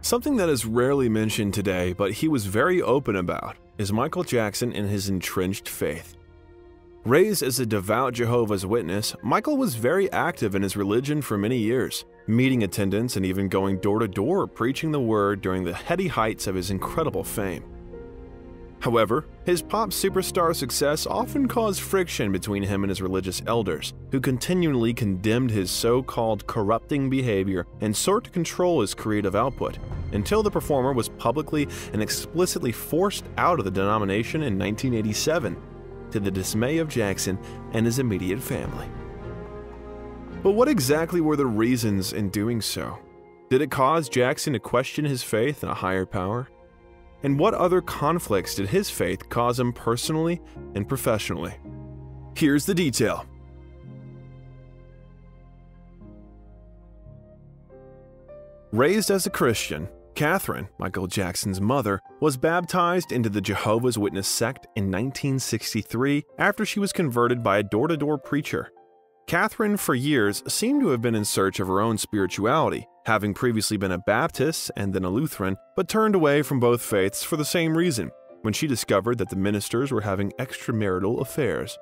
Something that is rarely mentioned today, but he was very open about, is Michael Jackson and his entrenched faith. Raised as a devout Jehovah's Witness, Michael was very active in his religion for many years, meeting attendants and even going door to door preaching the word during the heady heights of his incredible fame. However, his pop superstar success often caused friction between him and his religious elders, who continually condemned his so called corrupting behavior and sought to control his creative output, until the performer was publicly and explicitly forced out of the denomination in 1987, to the dismay of Jackson and his immediate family. But what exactly were the reasons in doing so? Did it cause Jackson to question his faith in a higher power? And what other conflicts did his faith cause him personally and professionally? Here's the detail. Raised as a Christian, Katherine, Michael Jackson's mother, was baptized into the Jehovah's Witness sect in 1963 after she was converted by a door to door preacher. Katherine, for years, seemed to have been in search of her own spirituality, having previously been a Baptist and then a Lutheran, but turned away from both faiths for the same reason when she discovered that the ministers were having extramarital affairs.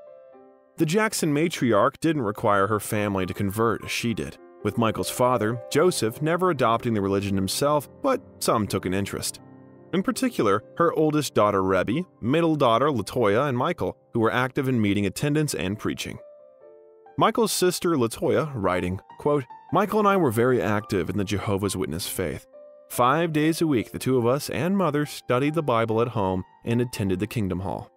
The Jackson matriarch didn't require her family to convert as she did, with Michael's father, Joseph, never adopting the religion himself, but some took an interest. In particular, her oldest daughter Rebbie, middle daughter Latoya, and Michael, who were active in meeting attendance and preaching. Michael's sister Latoya, writing, quote, Michael and I were very active in the Jehovah's Witness faith. Five days a week, the two of us and mother studied the Bible at home and attended the Kingdom Hall.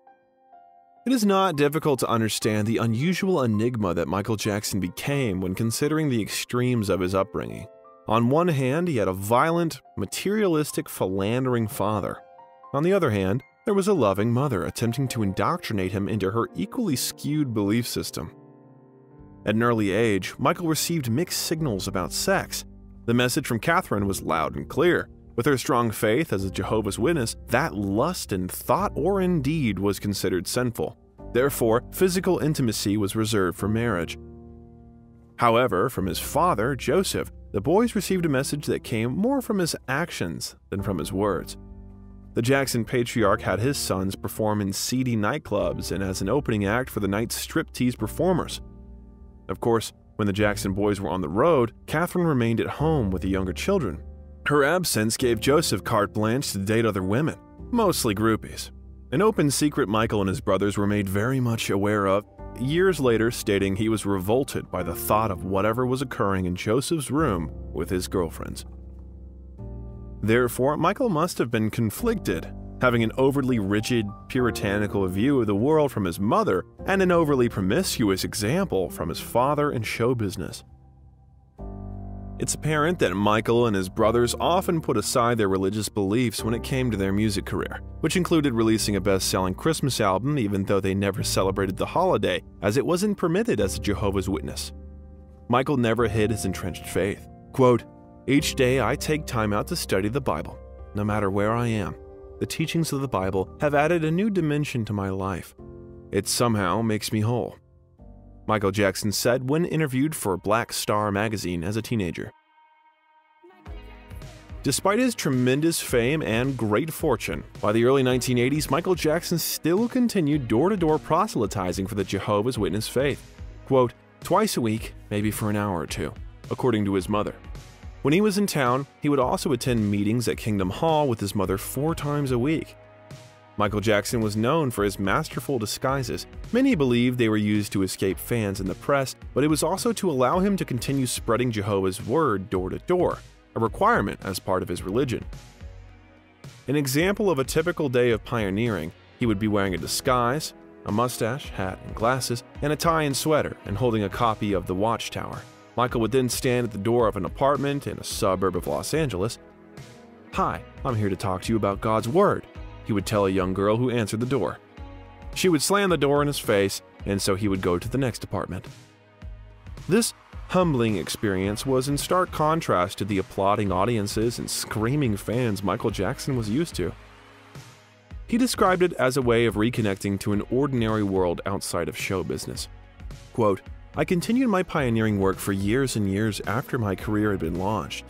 It is not difficult to understand the unusual enigma that Michael Jackson became when considering the extremes of his upbringing. On one hand, he had a violent, materialistic, philandering father. On the other hand, there was a loving mother attempting to indoctrinate him into her equally skewed belief system. At an early age, Michael received mixed signals about sex. The message from Katherine was loud and clear. With her strong faith as a Jehovah's Witness, that lust in thought or in deed was considered sinful. Therefore, physical intimacy was reserved for marriage. However, from his father, Joseph, the boys received a message that came more from his actions than from his words. The Jackson patriarch had his sons perform in seedy nightclubs and as an opening act for the night's striptease performers. Of course, when the Jackson boys were on the road, Katherine remained at home with the younger children. Her absence gave Joseph carte blanche to date other women, mostly groupies. An open secret Michael and his brothers were made very much aware of, years later stating he was revolted by the thought of whatever was occurring in Joseph's room with his girlfriends. Therefore, Michael must have been conflicted having an overly rigid, puritanical view of the world from his mother, and an overly promiscuous example from his father in show business. It's apparent that Michael and his brothers often put aside their religious beliefs when it came to their music career, which included releasing a best selling Christmas album even though they never celebrated the holiday, as it wasn't permitted as a Jehovah's Witness. Michael never hid his entrenched faith. Quote, Each day I take time out to study the Bible, no matter where I am the teachings of the Bible have added a new dimension to my life. It somehow makes me whole. Michael Jackson said when interviewed for Black Star magazine as a teenager. Despite his tremendous fame and great fortune, by the early 1980s, Michael Jackson still continued door to door proselytizing for the Jehovah's Witness faith. Quote, twice a week, maybe for an hour or two, according to his mother. When he was in town, he would also attend meetings at Kingdom Hall with his mother four times a week. Michael Jackson was known for his masterful disguises. Many believe they were used to escape fans and the press, but it was also to allow him to continue spreading Jehovah's word door to door, a requirement as part of his religion. An example of a typical day of pioneering, he would be wearing a disguise, a mustache, hat, and glasses, and a tie and sweater, and holding a copy of The Watchtower. Michael would then stand at the door of an apartment in a suburb of Los Angeles. Hi, I'm here to talk to you about God's Word, he would tell a young girl who answered the door. She would slam the door in his face, and so he would go to the next apartment. This humbling experience was in stark contrast to the applauding audiences and screaming fans Michael Jackson was used to. He described it as a way of reconnecting to an ordinary world outside of show business. Quote, I continued my pioneering work for years and years after my career had been launched.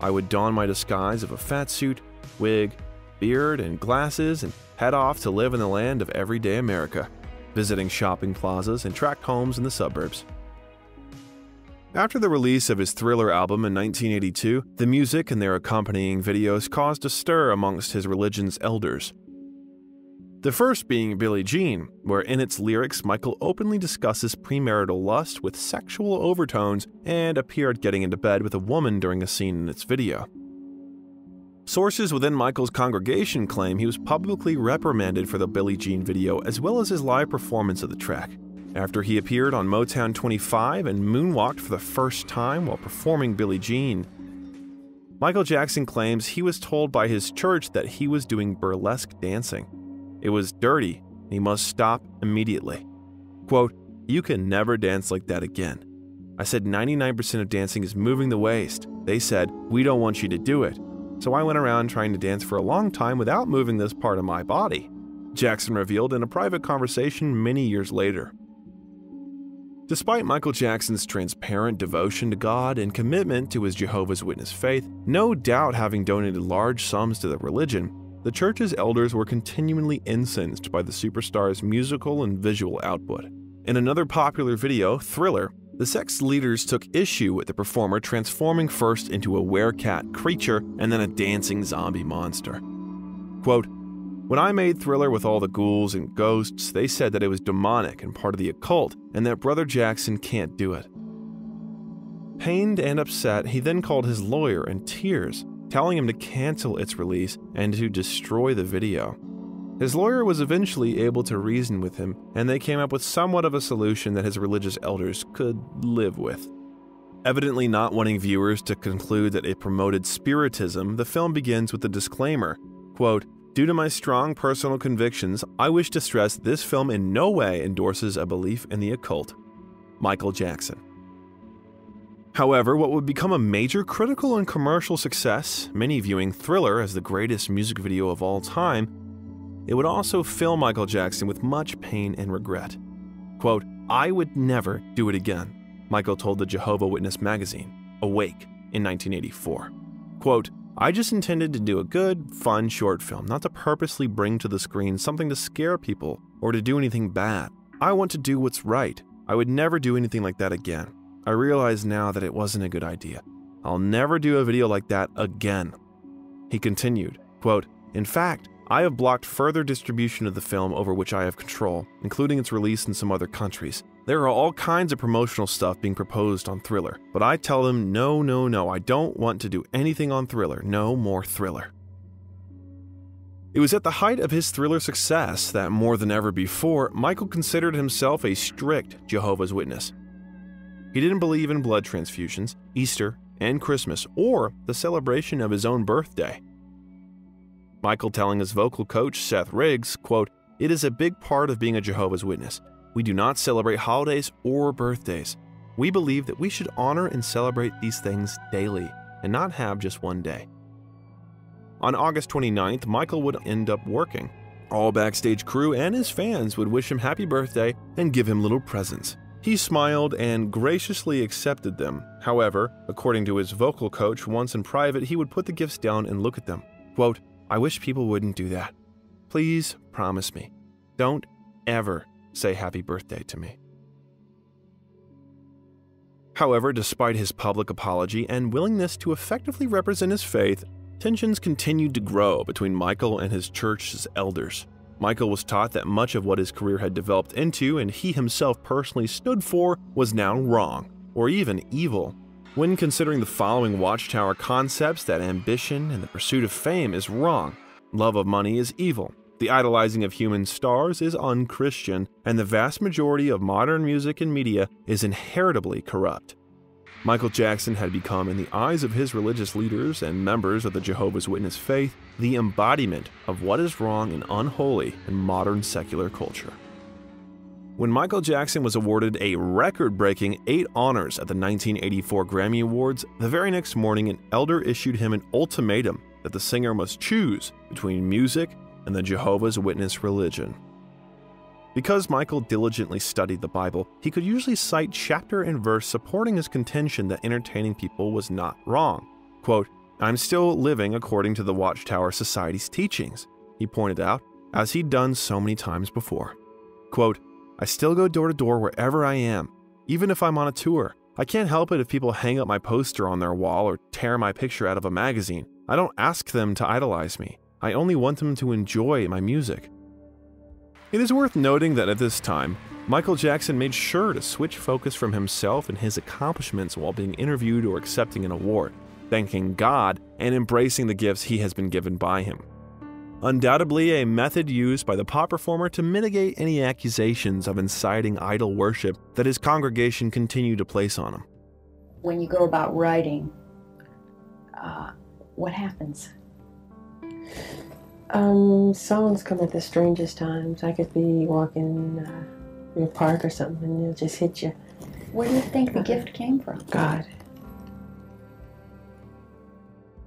I would don my disguise of a fat suit, wig, beard, and glasses and head off to live in the land of everyday America, visiting shopping plazas and tract homes in the suburbs. After the release of his Thriller album in 1982, the music and their accompanying videos caused a stir amongst his religion's elders. The first being Billie Jean, where in its lyrics Michael openly discusses premarital lust with sexual overtones and appeared getting into bed with a woman during a scene in its video. Sources within Michael's congregation claim he was publicly reprimanded for the Billie Jean video as well as his live performance of the track after he appeared on Motown 25 and moonwalked for the first time while performing Billie Jean. Michael Jackson claims he was told by his church that he was doing burlesque dancing. It was dirty, and he must stop immediately. Quote, You can never dance like that again. I said 99% of dancing is moving the waist. They said, We don't want you to do it. So I went around trying to dance for a long time without moving this part of my body. Jackson revealed in a private conversation many years later. Despite Michael Jackson's transparent devotion to God and commitment to his Jehovah's Witness faith, no doubt having donated large sums to the religion, the church's elders were continually incensed by the superstar's musical and visual output. In another popular video, Thriller, the sect's leaders took issue with the performer transforming first into a werecat creature and then a dancing zombie monster. Quote, when I made Thriller with all the ghouls and ghosts, they said that it was demonic and part of the occult, and that Brother Jackson can't do it. Pained and upset, he then called his lawyer in tears, telling him to cancel its release and to destroy the video. His lawyer was eventually able to reason with him, and they came up with somewhat of a solution that his religious elders could live with. Evidently not wanting viewers to conclude that it promoted spiritism, the film begins with a disclaimer quote, Due to my strong personal convictions, I wish to stress this film in no way endorses a belief in the occult. Michael Jackson. However, what would become a major critical and commercial success, many viewing Thriller as the greatest music video of all time, it would also fill Michael Jackson with much pain and regret. Quote, I would never do it again, Michael told the Jehovah Witness magazine, Awake, in 1984. Quote, I just intended to do a good, fun short film, not to purposely bring to the screen something to scare people or to do anything bad. I want to do what's right. I would never do anything like that again. I realize now that it wasn't a good idea. I'll never do a video like that again. He continued, quote, In fact, I have blocked further distribution of the film over which I have control, including its release in some other countries. There are all kinds of promotional stuff being proposed on Thriller, but I tell them no, no, no, I don't want to do anything on Thriller, no more Thriller. It was at the height of his Thriller success that, more than ever before, Michael considered himself a strict Jehovah's Witness. He didn't believe in blood transfusions, Easter, and Christmas, or the celebration of his own birthday. Michael telling his vocal coach, Seth Riggs, quote, It is a big part of being a Jehovah's Witness. We do not celebrate holidays or birthdays. We believe that we should honor and celebrate these things daily and not have just one day. On August 29th, Michael would end up working. All backstage crew and his fans would wish him happy birthday and give him little presents. He smiled and graciously accepted them. However, according to his vocal coach, once in private, he would put the gifts down and look at them. Quote, I wish people wouldn't do that. Please promise me. Don't ever say happy birthday to me. However, despite his public apology and willingness to effectively represent his faith, tensions continued to grow between Michael and his church's elders. Michael was taught that much of what his career had developed into and he himself personally stood for was now wrong, or even evil. When considering the following Watchtower concepts that ambition and the pursuit of fame is wrong, love of money is evil, the idolizing of human stars is unchristian, and the vast majority of modern music and media is inheritably corrupt. Michael Jackson had become, in the eyes of his religious leaders and members of the Jehovah's Witness faith, the embodiment of what is wrong and unholy in modern secular culture. When Michael Jackson was awarded a record breaking eight honors at the 1984 Grammy Awards, the very next morning an elder issued him an ultimatum that the singer must choose between music and the Jehovah's Witness religion. Because Michael diligently studied the Bible, he could usually cite chapter and verse supporting his contention that entertaining people was not wrong. Quote, I'm still living according to the Watchtower Society's teachings, he pointed out, as he'd done so many times before. Quote, I still go door to door wherever I am, even if I'm on a tour. I can't help it if people hang up my poster on their wall or tear my picture out of a magazine. I don't ask them to idolize me. I only want them to enjoy my music. It is worth noting that at this time, Michael Jackson made sure to switch focus from himself and his accomplishments while being interviewed or accepting an award, thanking God and embracing the gifts he has been given by him. Undoubtedly, a method used by the pop performer to mitigate any accusations of inciting idol worship that his congregation continued to place on him. When you go about writing, uh, what happens? Um, songs come at the strangest times. I could be walking uh, in a park or something, and it'll just hit you. Where do you think the gift came from? God.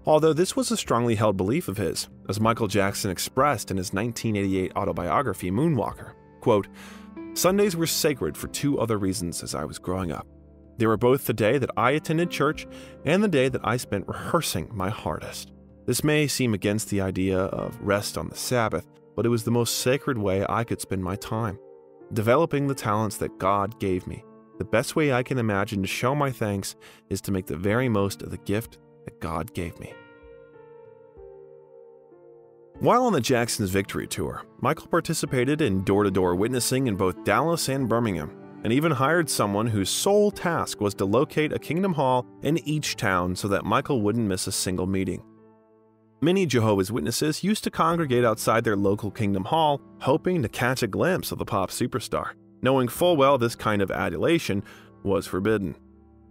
Although this was a strongly held belief of his, as Michael Jackson expressed in his 1988 autobiography, Moonwalker, quote, Sundays were sacred for two other reasons as I was growing up. They were both the day that I attended church and the day that I spent rehearsing my hardest. This may seem against the idea of rest on the Sabbath, but it was the most sacred way I could spend my time. Developing the talents that God gave me. The best way I can imagine to show my thanks is to make the very most of the gift that God gave me. While on the Jackson's Victory Tour, Michael participated in door to door witnessing in both Dallas and Birmingham, and even hired someone whose sole task was to locate a Kingdom Hall in each town so that Michael wouldn't miss a single meeting. Many Jehovah's Witnesses used to congregate outside their local Kingdom Hall, hoping to catch a glimpse of the pop superstar, knowing full well this kind of adulation was forbidden.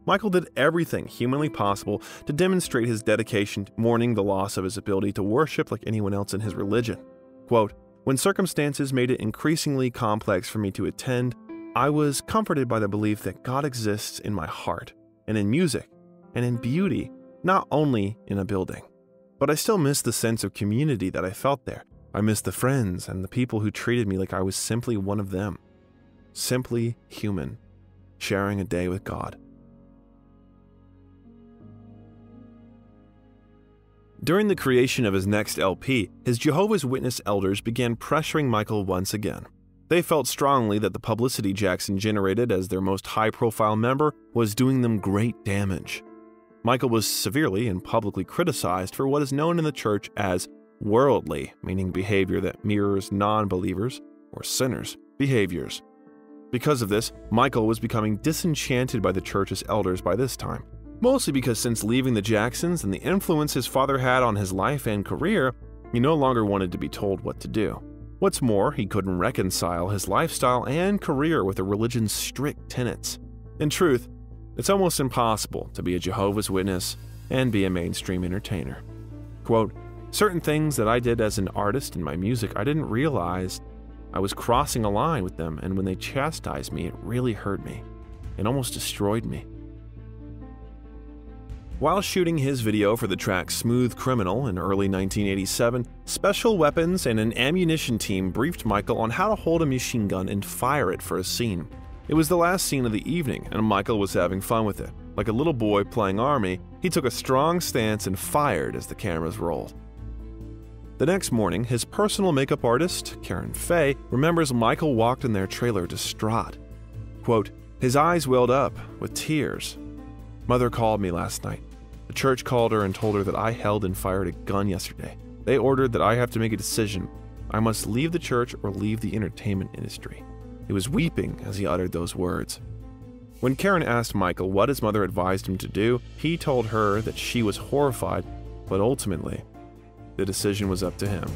Michael did everything humanly possible to demonstrate his dedication to mourning the loss of his ability to worship like anyone else in his religion. Quote, When circumstances made it increasingly complex for me to attend, I was comforted by the belief that God exists in my heart, and in music, and in beauty, not only in a building. But I still miss the sense of community that I felt there. I miss the friends and the people who treated me like I was simply one of them. Simply human, sharing a day with God. During the creation of his next LP, his Jehovah's Witness elders began pressuring Michael once again. They felt strongly that the publicity Jackson generated as their most high profile member was doing them great damage. Michael was severely and publicly criticized for what is known in the church as worldly, meaning behavior that mirrors non believers or sinners' behaviors. Because of this, Michael was becoming disenchanted by the church's elders by this time, mostly because since leaving the Jacksons and the influence his father had on his life and career, he no longer wanted to be told what to do. What's more, he couldn't reconcile his lifestyle and career with the religion's strict tenets. In truth, it's almost impossible to be a Jehovah's Witness and be a mainstream entertainer. Quote, Certain things that I did as an artist in my music, I didn't realize I was crossing a line with them, and when they chastised me, it really hurt me. It almost destroyed me. While shooting his video for the track Smooth Criminal in early 1987, special weapons and an ammunition team briefed Michael on how to hold a machine gun and fire it for a scene. It was the last scene of the evening, and Michael was having fun with it. Like a little boy playing army, he took a strong stance and fired as the cameras rolled. The next morning, his personal makeup artist, Karen Faye, remembers Michael walked in their trailer distraught. Quote, his eyes welled up with tears. Mother called me last night. The church called her and told her that I held and fired a gun yesterday. They ordered that I have to make a decision. I must leave the church or leave the entertainment industry. He was weeping as he uttered those words. When Karen asked Michael what his mother advised him to do, he told her that she was horrified, but ultimately, the decision was up to him.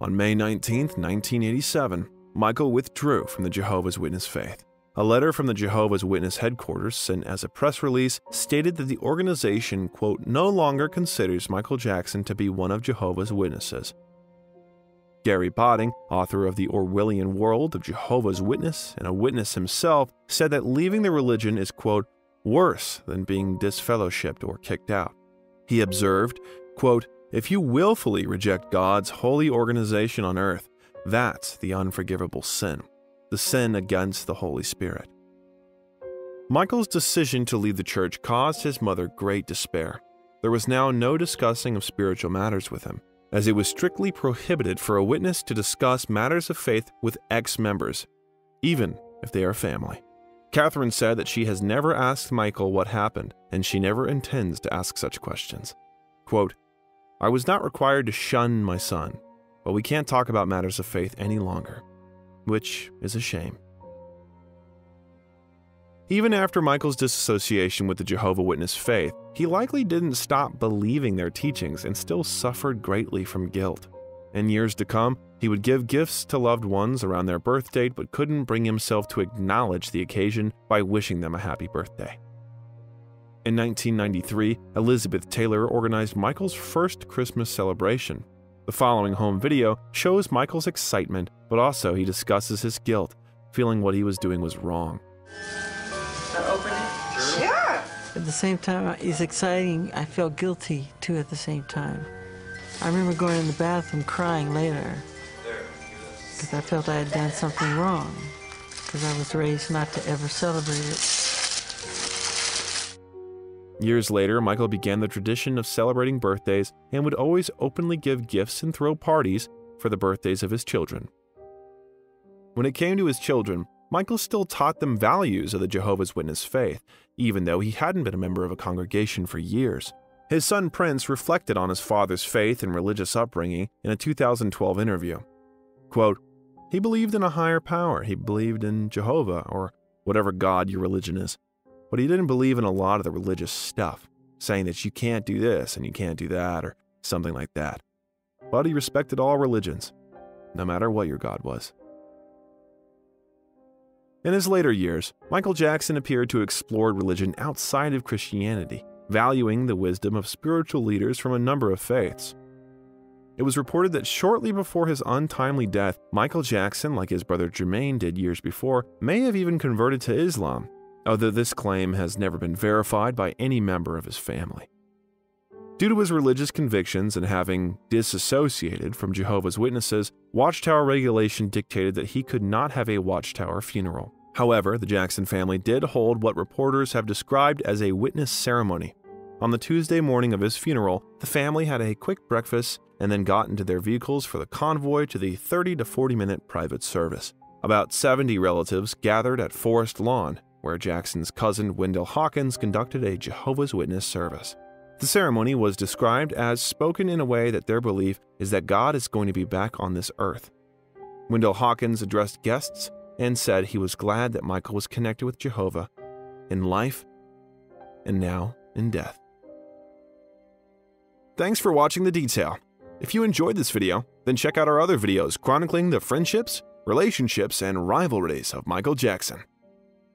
On May 19, 1987, Michael withdrew from the Jehovah's Witness faith. A letter from the Jehovah's Witness headquarters sent as a press release stated that the organization, quote, no longer considers Michael Jackson to be one of Jehovah's Witnesses. Gary Botting, author of The Orwellian World of Jehovah's Witness and a witness himself, said that leaving the religion is, quote, worse than being disfellowshipped or kicked out. He observed, quote, if you willfully reject God's holy organization on earth, that's the unforgivable sin the sin against the Holy Spirit. Michael's decision to leave the church caused his mother great despair. There was now no discussing of spiritual matters with him, as it was strictly prohibited for a witness to discuss matters of faith with ex members, even if they are family. Katherine said that she has never asked Michael what happened, and she never intends to ask such questions. Quote, I was not required to shun my son, but we can't talk about matters of faith any longer, which is a shame. Even after Michael's disassociation with the Jehovah Witness faith, he likely didn't stop believing their teachings and still suffered greatly from guilt. In years to come, he would give gifts to loved ones around their birth date but couldn't bring himself to acknowledge the occasion by wishing them a happy birthday. In 1993, Elizabeth Taylor organized Michael's first Christmas celebration. The following home video shows Michael's excitement, but also he discusses his guilt, feeling what he was doing was wrong. Open it? Sure. At the same time, uh, it's exciting. I felt guilty too at the same time. I remember going in the bathroom crying later because I felt I had done something wrong because I was raised not to ever celebrate it. Years later, Michael began the tradition of celebrating birthdays and would always openly give gifts and throw parties for the birthdays of his children. When it came to his children, Michael still taught them values of the Jehovah's Witness faith, even though he hadn't been a member of a congregation for years. His son Prince reflected on his father's faith and religious upbringing in a 2012 interview. Quote, He believed in a higher power, he believed in Jehovah, or whatever God your religion is. But he didn't believe in a lot of the religious stuff, saying that you can't do this and you can't do that or something like that. But he respected all religions, no matter what your God was. In his later years, Michael Jackson appeared to explore religion outside of Christianity, valuing the wisdom of spiritual leaders from a number of faiths. It was reported that shortly before his untimely death, Michael Jackson, like his brother Jermaine did years before, may have even converted to Islam Oh, although this claim has never been verified by any member of his family. Due to his religious convictions and having disassociated from Jehovah's Witnesses, Watchtower regulation dictated that he could not have a Watchtower funeral. However, the Jackson family did hold what reporters have described as a witness ceremony. On the Tuesday morning of his funeral, the family had a quick breakfast and then got into their vehicles for the convoy to the 30 to 40 minute private service. About 70 relatives gathered at Forest Lawn, where Jackson's cousin Wendell Hawkins conducted a Jehovah's Witness service. The ceremony was described as spoken in a way that their belief is that God is going to be back on this earth. Wendell Hawkins addressed guests and said he was glad that Michael was connected with Jehovah in life and now in death. Thanks for watching The Detail. If you enjoyed this video, then check out our other videos chronicling the friendships, relationships, and rivalries of Michael Jackson.